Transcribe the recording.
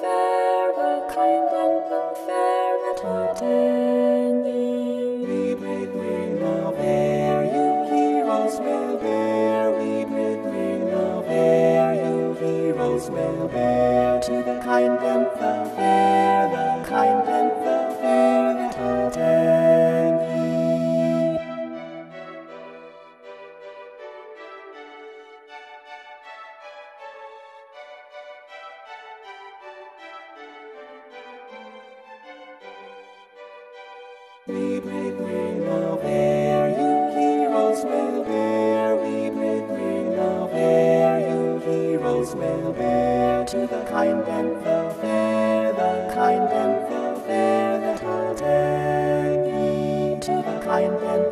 Fair, a kind and unfair. We break free now, there you heroes will bear. We break free now, there you heroes will bear. To the kind and the fair, the kind and the fair that will take ye. To the kind and